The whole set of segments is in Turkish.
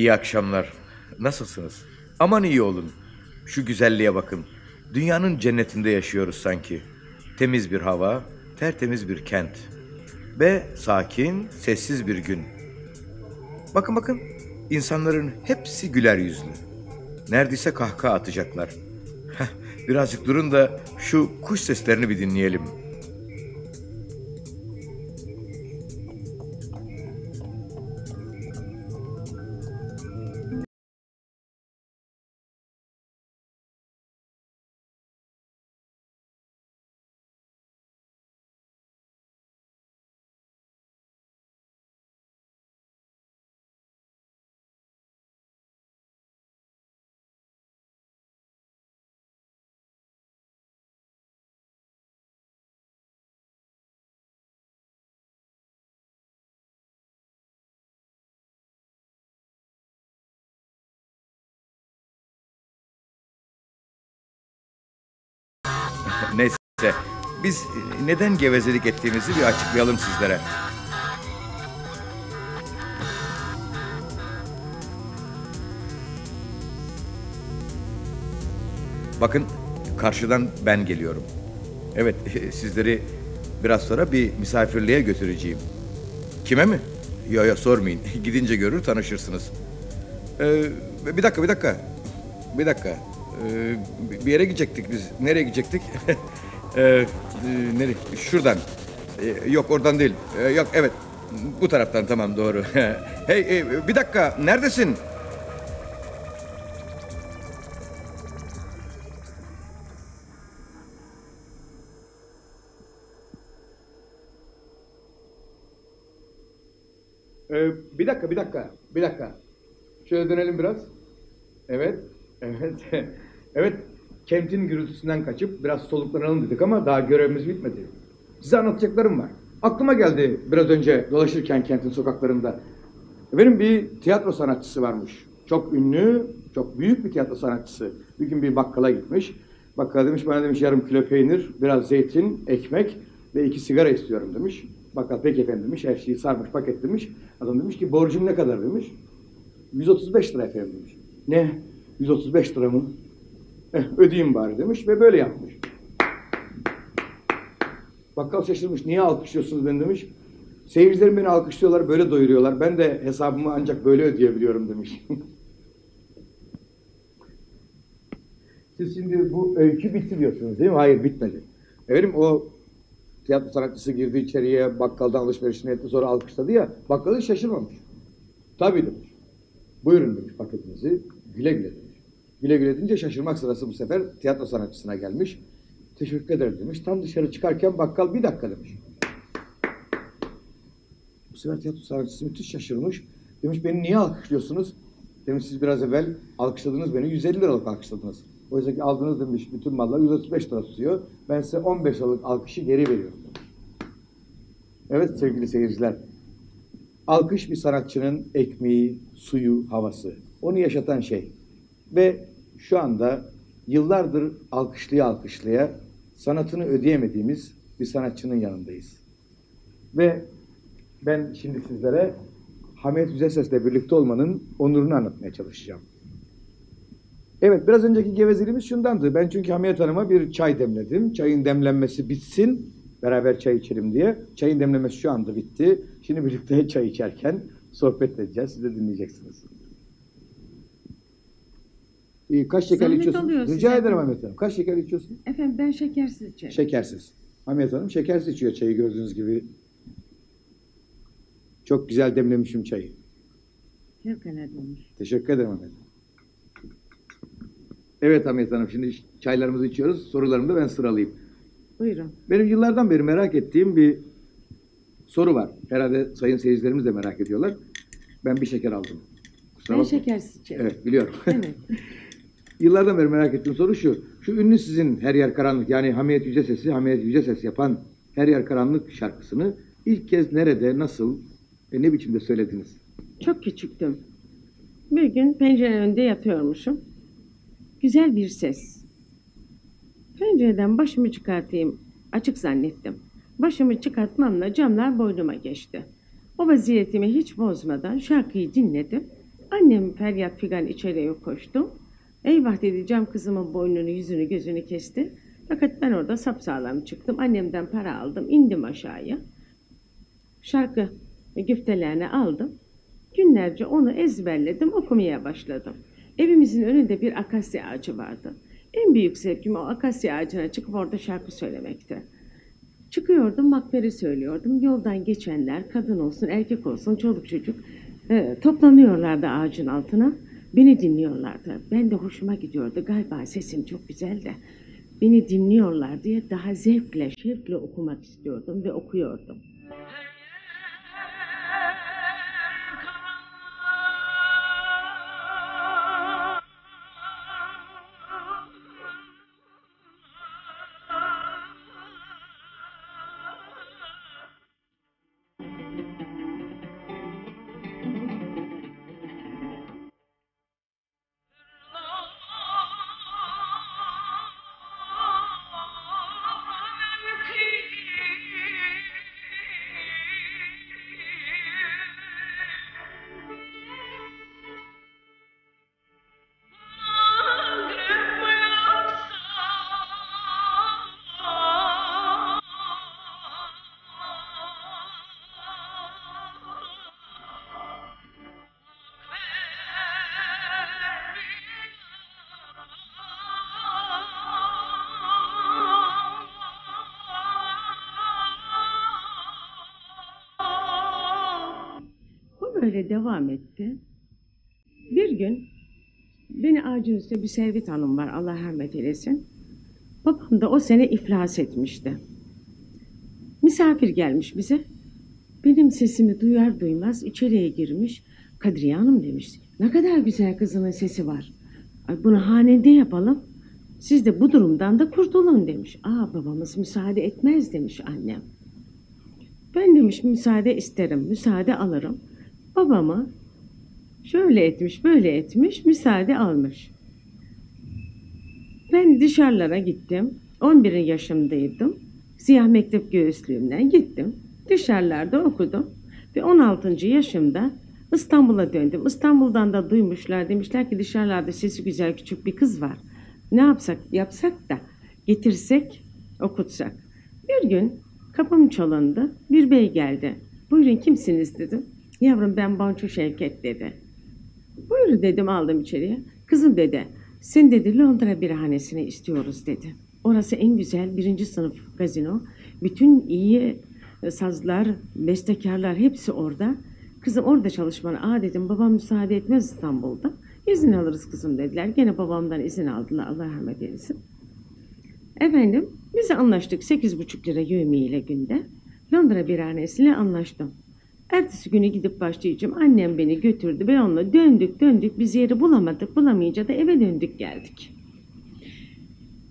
İyi akşamlar. Nasılsınız? Aman iyi olun. Şu güzelliğe bakın. Dünyanın cennetinde yaşıyoruz sanki. Temiz bir hava, tertemiz bir kent. Ve sakin, sessiz bir gün. Bakın bakın, insanların hepsi güler yüzlü. Neredeyse kahkaha atacaklar. Birazcık durun da şu kuş seslerini bir dinleyelim. Neyse, biz neden gevezelik ettiğimizi bir açıklayalım sizlere. Bakın, karşıdan ben geliyorum. Evet, sizleri biraz sonra bir misafirliğe götüreceğim. Kime mi? Yo yo sormayın. Gidince görür tanışırsınız. Ee, bir dakika, bir dakika. Bir dakika. Ee, bir yere gidecektik biz. Nereye gidecektik? ee, e, nereye? Şuradan. Ee, yok oradan değil. Ee, yok evet. Bu taraftan tamam doğru. hey e, bir dakika. Neredesin? Ee, bir dakika, bir dakika, bir dakika. Şöyle dönelim biraz. Evet, evet, evet. Kentin gürültüsünden kaçıp biraz soluklanalım dedik ama daha görevimiz bitmedi. Size anlatacaklarım var. Aklıma geldi biraz önce dolaşırken kentin sokaklarında. Benim bir tiyatro sanatçısı varmış. Çok ünlü, çok büyük bir tiyatro sanatçısı. Bir gün bir bakkala gitmiş. Bakkal demiş bana demiş yarım kilo peynir, biraz zeytin, ekmek ve iki sigara istiyorum demiş. Bakkal peki efendim demiş. Her şeyi sarmış paketlemiş. Adam demiş ki borcum ne kadar demiş. 135 lira efendim demiş. Ne? 135 lira mı? Eh, ödeyeyim bari demiş ve böyle yapmış. Bakkal şaşırmış. Niye alkışlıyorsunuz beni demiş. Seyircilerim beni alkışlıyorlar, böyle doyuruyorlar. Ben de hesabımı ancak böyle ödeyebiliyorum demiş. Siz şimdi bu öykü bitti diyorsunuz değil mi? Hayır bitmedi. Efendim o tiyatro sanatçısı girdi içeriye, bakkaldan alışverişini etti sonra alkışladı ya, bakkal hiç şaşırmamış. Tabii demiş. Buyurun demiş paketinizi, güle güle demiş. Güle güle deyince şaşırmak sırası bu sefer tiyatro sanatçısına gelmiş. Teşekkür ederim demiş. Tam dışarı çıkarken bakkal bir dakika demiş. Bu sefer tiyatro sanatçısı müthiş şaşırmış. Demiş beni niye alkışlıyorsunuz? Demiş siz biraz evvel alkışladınız beni 150 liralık alkışladınız. Oysa ki aldınız demiş bütün mallar 135 lira tutuyor. Ben size 15 liralık alkışı geri veriyorum. Evet sevgili seyirciler. Alkış bir sanatçının ekmeği, suyu, havası. Onu yaşatan şey. Ve şu anda yıllardır alkışlıya alkışlıya sanatını ödeyemediğimiz bir sanatçının yanındayız. Ve ben şimdi sizlere Hamiyet Yüzeses'le birlikte olmanın onurunu anlatmaya çalışacağım. Evet biraz önceki gevezeliğimiz şundandı. Ben çünkü Hamiyet Hanım'a bir çay demledim. Çayın demlenmesi bitsin. Beraber çay içelim diye. Çayın demlemesi şu anda bitti. Şimdi birlikte çay içerken sohbet edeceğiz. Siz de dinleyeceksiniz. Ee, kaç şeker Zahmet içiyorsun? oluyor Rica ederim Hamiyet Hanım. Kaç şeker içiyorsun? Efendim ben şekersiz içerim. Şekersiz. Hamiyet Hanım şekersiz içiyor çayı gördüğünüz gibi. Çok güzel demlemişim çayı. Fevkalade olmuş. Teşekkür ederim Hanım. Evet Hamiyet Hanım şimdi çaylarımızı içiyoruz. Sorularımı da ben sıralayayım. Buyurun. Benim yıllardan beri merak ettiğim bir soru var. Herhalde sayın seyircilerimiz de merak ediyorlar. Ben bir şeker aldım. Kusura Ben bakma. şekersiz içerim. Evet biliyorum. Evet. Yıllardan beri merak ettiğim soru şu. Şu ünlü sizin Her Yer Karanlık yani Hamiyet Yüce Sesi, Hamiyet Yüce Ses yapan Her Yer Karanlık şarkısını ilk kez nerede, nasıl ve ne biçimde söylediniz? Çok küçüktüm. Bir gün pencere önünde yatıyormuşum. Güzel bir ses. Pencereden başımı çıkartayım. Açık zannettim. Başımı çıkartmamla camlar boynuma geçti. O vaziyetimi hiç bozmadan şarkıyı dinledim Annem feryat figan içeriye koştu. Eyvah dedi cam kızımın boynunu yüzünü gözünü kesti. Fakat ben orada sapsağlam çıktım. Annemden para aldım. indim aşağıya. Şarkı güftelerini aldım. Günlerce onu ezberledim, okumaya başladım. Evimizin önünde bir akasya ağacı vardı. En büyük zevkim o akasya ağacına çıkıp orada şarkı söylemekti. Çıkıyordum, makbere söylüyordum. Yoldan geçenler, kadın olsun, erkek olsun, çoluk çocuk e, toplanıyorlardı ağacın altına. Beni dinliyorlardı. Ben de hoşuma gidiyordu. Galiba sesim çok güzel de. Beni dinliyorlar diye daha zevkle, şevkle okumak istiyordum ve okuyordum. Böyle devam etti. Bir gün beni ağacın üstünde bir Servet Hanım var Allah rahmet eylesin. Babam da o sene iflas etmişti. Misafir gelmiş bize. Benim sesimi duyar duymaz içeriye girmiş. Kadriye Hanım demiş. Ne kadar güzel kızının sesi var. Ay, Bunu hanede yapalım. Siz de bu durumdan da kurtulun demiş. Aa babamız müsaade etmez demiş annem. Ben demiş müsaade isterim, müsaade alırım. Babama şöyle etmiş, böyle etmiş, müsaade almış. Ben dışarılara gittim. 11 yaşımdaydım. Siyah mektep göğüslüğümden gittim. Dışarılarda okudum. Ve 16. yaşımda İstanbul'a döndüm. İstanbul'dan da duymuşlar. Demişler ki dışarılarda sesi güzel küçük bir kız var. Ne yapsak yapsak da getirsek okutsak. Bir gün kapım çalındı. Bir bey geldi. Buyurun kimsiniz dedim. Yavrum ben Bonço Şevket dedi. Buyur dedim aldım içeriye. Kızım dedi. Sen dedi Londra birhanesine istiyoruz dedi. Orası en güzel birinci sınıf gazino. Bütün iyi e, sazlar, bestekarlar hepsi orada. Kızım orada çalışmanı. Aa dedim babam müsaade etmez İstanbul'da. İzin alırız kızım dediler. Gene babamdan izin aldılar. Allah rahmet eylesin. Efendim biz anlaştık 8,5 lira yövmiyle günde. Londra birhanesiyle anlaştım. Ertesi günü gidip başlayacağım. Annem beni götürdü ve onunla döndük döndük. Biz yeri bulamadık. Bulamayınca da eve döndük geldik.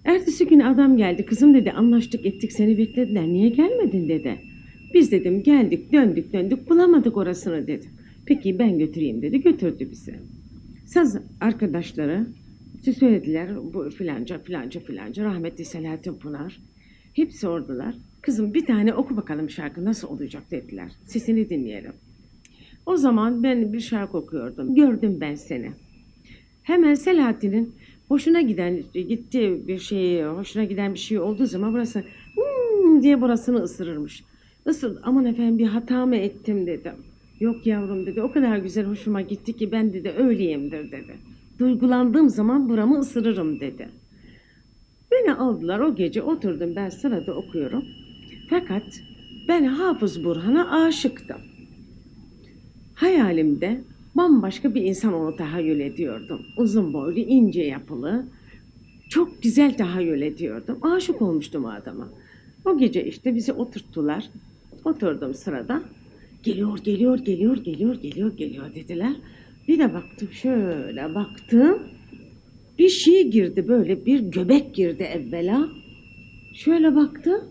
Ertesi gün adam geldi. Kızım dedi anlaştık ettik seni beklediler. Niye gelmedin dedi. Biz dedim geldik döndük döndük bulamadık orasını dedim. Peki ben götüreyim dedi. Götürdü bizi. Saz arkadaşları söylediler bu filanca filanca filanca rahmetli Selahattin Pınar. Hepsi oradalar. Kızım bir tane oku bakalım şarkı nasıl olacak dediler. Sesini dinleyelim. O zaman ben bir şarkı okuyordum. Gördüm ben seni. Hemen Selahattin'in hoşuna giden, gitti bir şey, hoşuna giden bir şey olduğu zaman burası "Hmm" diye burasını ısırırmış. Isır, aman efendim bir hata mı ettim dedim. Yok yavrum dedi, o kadar güzel hoşuma gitti ki ben dedi öyleyimdir dedi. Duygulandığım zaman buramı ısırırım dedi. Beni aldılar o gece oturdum ben sırada okuyorum. Fakat ben Hafız Burhan'a aşıktım. Hayalimde bambaşka bir insan onu tahayyül ediyordum. Uzun boylu, ince yapılı, çok güzel tahayyül ediyordum. Aşık olmuştum o adama. O gece işte bizi oturttular. Oturdum sırada. Geliyor, geliyor, geliyor, geliyor, geliyor, geliyor dediler. Bir de baktım şöyle baktım. Bir şey girdi böyle bir göbek girdi evvela. Şöyle baktım.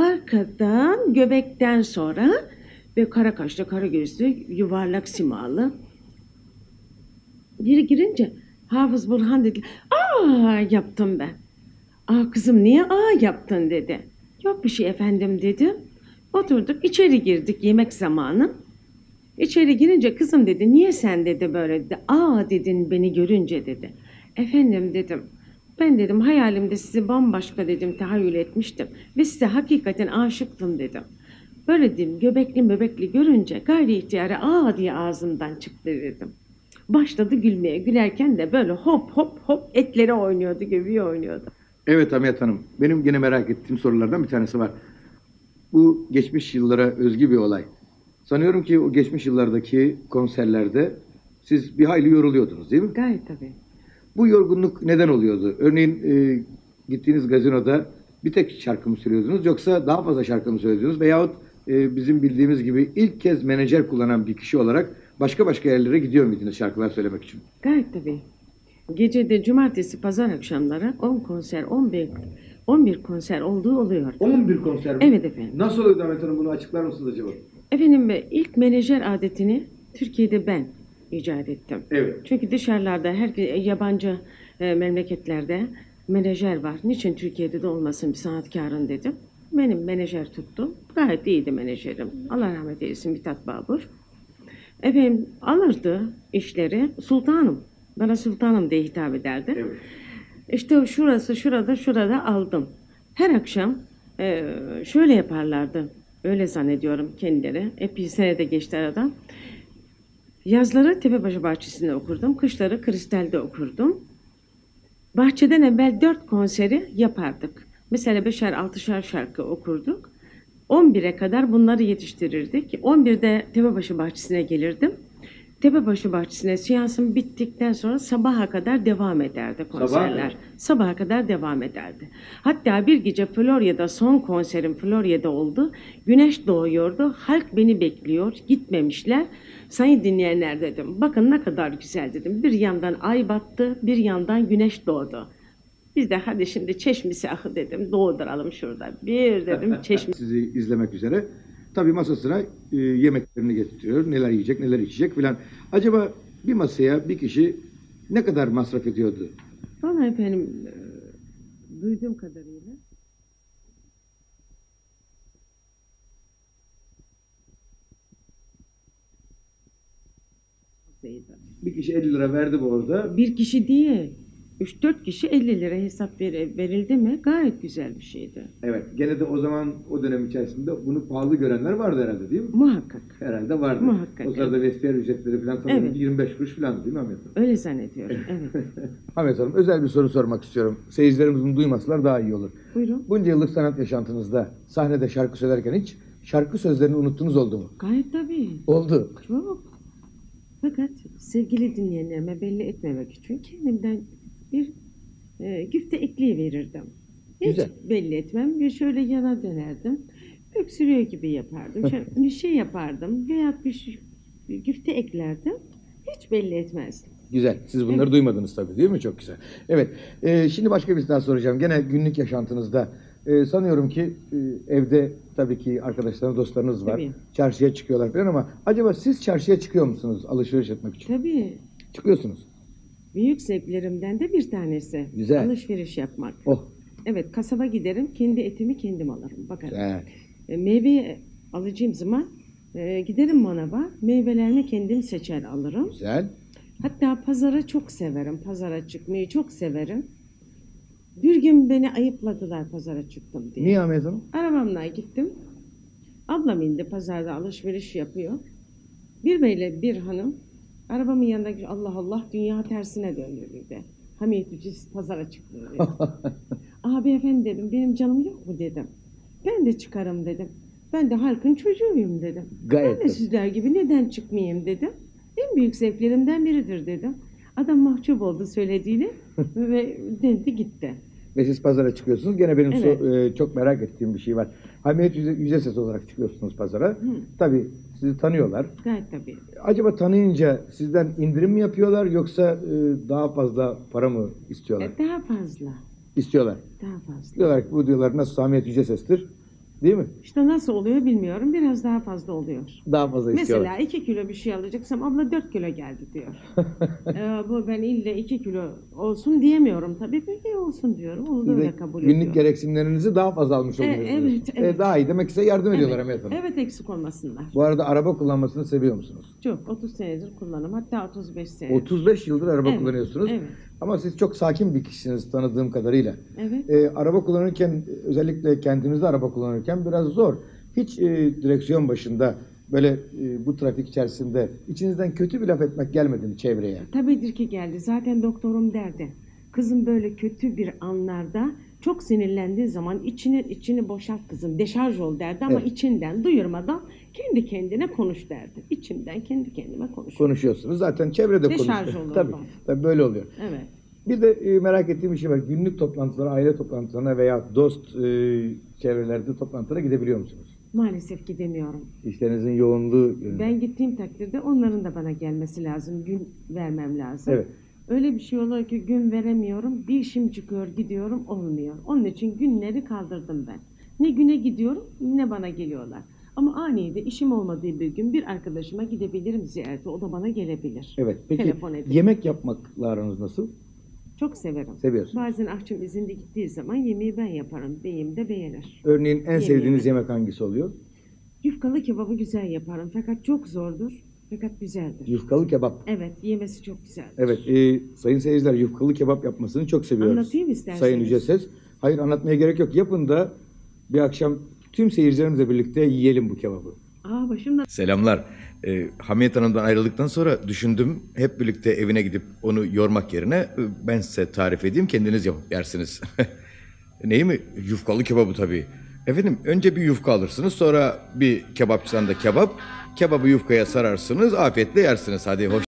Arkadan göbekten sonra ve kara kaşlı, kara gözlü, yuvarlak simalı. Biri girince Hafız Burhan dedi. Aa yaptım ben. Aa kızım niye aa yaptın dedi. Yok bir şey efendim dedim. Oturduk içeri girdik yemek zamanı. İçeri girince kızım dedi niye sen dedi böyle dedi. Aa dedin beni görünce dedi. Efendim dedim. Ben dedim hayalimde sizi bambaşka dedim tahayyül etmiştim. Ve size hakikaten aşıktım dedim. Böyle dedim göbekli möbekli görünce gayri ihtiyare aa diye ağzımdan çıktı dedim. Başladı gülmeye. Gülerken de böyle hop hop hop etleri oynuyordu, göbeği oynuyordu. Evet Hamiyet Hanım, benim gene merak ettiğim sorulardan bir tanesi var. Bu geçmiş yıllara özgü bir olay. Sanıyorum ki o geçmiş yıllardaki konserlerde siz bir hayli yoruluyordunuz değil mi? Gayet tabii. Bu yorgunluk neden oluyordu? Örneğin e, gittiğiniz gazinoda bir tek şarkı mı söylüyordunuz yoksa daha fazla şarkı mı söylüyordunuz? Veyahut e, bizim bildiğimiz gibi ilk kez menajer kullanan bir kişi olarak başka başka yerlere gidiyor muydunuz şarkılar söylemek için? Gayet tabii. Gecede cumartesi pazar akşamları 10 konser, 11 11 konser olduğu oluyor. 11 konser mi? Evet efendim. Nasıl oluyor Ahmet Hanım bunu açıklar mısınız acaba? Efendim ilk menajer adetini Türkiye'de ben icat ettim. Evet. Çünkü dışarılarda her yabancı e, memleketlerde menajer var. Niçin Türkiye'de de olmasın bir sanatkarın dedim. Benim menajer tuttum. Gayet iyiydi menajerim. Allah rahmet eylesin Mithat Babur. Efendim alırdı işleri. Sultanım. Bana sultanım diye hitap ederdi. Evet. İşte şurası şurada şurada aldım. Her akşam e, şöyle yaparlardı. Öyle zannediyorum kendileri. Epey sene de geçti aradan. Yazları Tepebaşı Bahçesi'nde okurdum. Kışları Kristal'de okurdum. Bahçeden evvel dört konseri yapardık. Mesela beşer altışar şarkı okurduk. 11'e kadar bunları yetiştirirdik. 11'de Tepebaşı Bahçesi'ne gelirdim. Tepebaşı Bahçesi'ne seansım bittikten sonra sabaha kadar devam ederdi konserler. Sabaha kadar devam ederdi. Hatta bir gece Florya'da son konserim Florya'da oldu. Güneş doğuyordu. Halk beni bekliyor. Gitmemişler. Sayın dinleyenler dedim. Bakın ne kadar güzel dedim. Bir yandan ay battı, bir yandan güneş doğdu. Biz de hadi şimdi çeşmisi ahı dedim. Doğduralım şurada. Bir dedim çeşme. Sizi izlemek üzere. Tabii masasına e, yemeklerini getiriyor. Neler yiyecek, neler içecek filan. Acaba bir masaya bir kişi ne kadar masraf ediyordu? Vallahi efendim e, duyduğum kadarıyla fazlaydı. Bir kişi 50 lira verdi bu orada. Bir kişi değil. 3-4 kişi 50 lira hesap ver- verildi mi gayet güzel bir şeydi. Evet. Gene de o zaman o dönem içerisinde bunu pahalı görenler vardı herhalde değil mi? Muhakkak. Herhalde vardı. Muhakkak, O sırada vestiyer ücretleri falan sanırım Evet. 25 kuruş falan değil mi Ahmet Hanım? Öyle zannediyorum. Evet. Ahmet Hanım özel bir soru sormak istiyorum. Seyircilerimizin duymasalar daha iyi olur. Buyurun. Bunca yıllık sanat yaşantınızda sahnede şarkı söylerken hiç şarkı sözlerini unuttunuz oldu mu? Gayet tabii. Oldu. Çok. Fakat sevgili dinleyenlerime belli etmemek için kendimden bir e, güfte ekleyiverirdim. Hiç Güzel. belli etmem. Bir şöyle yana dönerdim. Öksürüyor gibi yapardım. Şöyle bir şey yapardım. Veya bir, şey- bir güfte eklerdim. Hiç belli etmezdim. Güzel. Siz bunları Evet. duymadınız tabii değil mi? Çok güzel. Evet. Ee, şimdi başka bir daha soracağım. Gene günlük yaşantınızda e, sanıyorum ki e, evde tabii ki arkadaşlarınız, dostlarınız var. Tabii. Çarşıya çıkıyorlar falan ama acaba siz çarşıya çıkıyor musunuz alışveriş etmek için? Tabii. Çıkıyorsunuz. Büyük zevklerimden de bir tanesi. Güzel. Alışveriş yapmak. Oh. Evet kasaba giderim. Kendi etimi kendim alırım. Bakarım. Güzel. E, meyve alacağım zaman e, giderim manava. Meyvelerini kendim seçer alırım. Güzel. Hatta pazara çok severim. Pazara çıkmayı çok severim. Bir gün beni ayıpladılar pazara çıktım diye. Niye Ahmet Hanım? Arabamla gittim. Ablam indi pazarda alışveriş yapıyor. Bir beyle bir hanım arabamın yanındaki Allah Allah dünya tersine döndü dedi. Hamiyet Ucuz pazara çıktı dedi. Abi efendi dedim benim canım yok mu dedim. Ben de çıkarım dedim. Ben de halkın çocuğuyum dedim. Gayet Ben de tabii. sizler gibi neden çıkmayayım dedim. En büyük zevklerimden biridir dedim. Adam mahcup oldu söylediğini ve döndü gitti. Ve siz pazara çıkıyorsunuz. Gene benim so- Evet. e, çok merak ettiğim bir şey var. Hamiyet yüze, yüze ses olarak çıkıyorsunuz pazara. Tabii sizi tanıyorlar. Gayet tabii. Acaba tanıyınca sizden indirim mi yapıyorlar yoksa e, daha fazla para mı istiyorlar? E, daha fazla. İstiyorlar. Daha fazla. Diyorlar ki bu diyorlar nasıl Hamiyet Yüce Ses'tir. Değil mi? İşte nasıl oluyor bilmiyorum. Biraz daha fazla oluyor. Daha fazla istiyorlar. Mesela 2 kilo bir şey alacaksam abla 4 kilo geldi diyor. ee, bu ben ille 2 kilo olsun diyemiyorum tabii. Peki olsun diyorum. Onu da öyle kabul günlük ediyorum. gereksinimlerinizi daha fazla almış E, oluyorsunuz. evet, evet. E, daha iyi. Demek ki size yardım ediyorlar evet, Hamiyet Hanım. evet eksik olmasınlar. Bu arada araba kullanmasını seviyor musunuz? Çok 30 senedir kullanım. Hatta 35 senedir. 35 yıldır araba Evet, kullanıyorsunuz. evet. Ama siz çok sakin bir kişisiniz tanıdığım kadarıyla. Evet. E, araba kullanırken özellikle kendinizde araba kullanırken biraz zor. Hiç e, direksiyon başında böyle e, bu trafik içerisinde içinizden kötü bir laf etmek gelmedi mi çevreye? Tabidir ki geldi. Zaten doktorum derdi. Kızım böyle kötü bir anlarda çok sinirlendiği zaman içini içini boşalt kızım. Deşarj ol derdi ama Evet. içinden duyurmadan kendi kendine konuş derdi. İçimden kendi kendime konuşuyorum. Konuşuyorsunuz. Zaten çevrede Deşarj konuşuyor. olurdum. Tabii, tabii böyle oluyor. Evet. Bir de e, merak ettiğim bir şey var. Günlük toplantılara, aile toplantılarına veya dost e, çevrelerde toplantılara gidebiliyor musunuz? Maalesef gidemiyorum. İşlerinizin yoğunluğu yönünden. Ben gittiğim takdirde onların da bana gelmesi lazım. Gün vermem lazım. Evet. Öyle bir şey oluyor ki gün veremiyorum. Bir işim çıkıyor gidiyorum olmuyor. Onun için günleri kaldırdım ben. Ne güne gidiyorum ne bana geliyorlar. Ama anide işim olmadığı bir gün bir arkadaşıma gidebilirim ziyarete. O da bana gelebilir. Evet. Peki Telefon edip. yemek yapmakla aranız nasıl? Çok severim. Seviyorsunuz. Bazen akşam izinde gittiği zaman yemeği ben yaparım. Beyim de beğenir. Örneğin en Yemeği. sevdiğiniz yemek hangisi oluyor? Yufkalı kebabı güzel yaparım. Fakat çok zordur. Fakat güzeldir. Yufkalı kebap. Evet yemesi çok güzeldir. Evet, e, sayın seyirciler yufkalı kebap yapmasını çok seviyoruz. Anlatayım isterseniz. Sayın Yüce Ses. Hayır anlatmaya gerek yok. Yapın da bir akşam tüm seyircilerimizle birlikte yiyelim bu kebabı. Aa başımda Selamlar. Ee, Hamiyet Hanım'dan ayrıldıktan sonra düşündüm hep birlikte evine gidip onu yormak yerine e, ben size tarif edeyim kendiniz yapıp yersiniz. Neyi mi? Yufkalı kebabı tabii. Efendim önce bir yufka alırsınız sonra bir kebapçıdan da kebap. Kebabı yufkaya sararsınız afiyetle yersiniz. Hadi hoş